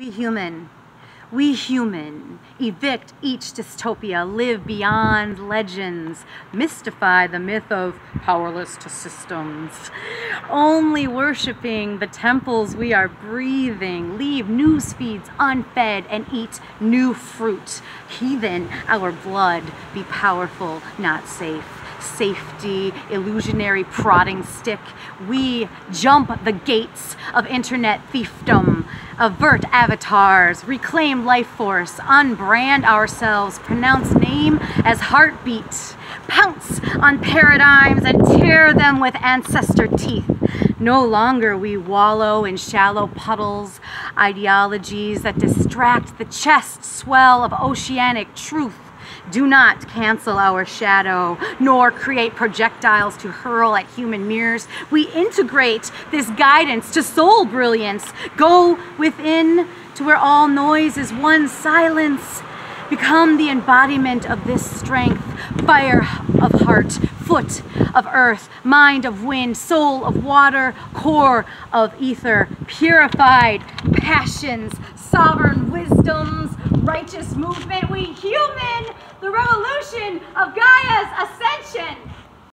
We human, we human, evict each dystopia, live beyond legends, mystify the myth of powerless to systems. Only worshiping the temples we are breathing, leave news feeds unfed and eat new fruit. Heathen, our blood, be powerful, not safe safety, illusionary prodding stick. We jump the gates of internet fiefdom, avert avatars, reclaim life force, unbrand ourselves, pronounce name as heartbeat, pounce on paradigms and tear them with ancestor teeth. No longer we wallow in shallow puddles, ideologies that distract the chest swell of oceanic truth do not cancel our shadow, nor create projectiles to hurl at human mirrors. We integrate this guidance to soul brilliance. Go within to where all noise is one silence. Become the embodiment of this strength, fire of heart, foot of earth, mind of wind, soul of water, core of ether, purified passions, sovereign wisdoms, righteous movement. We human the revolution of ascension.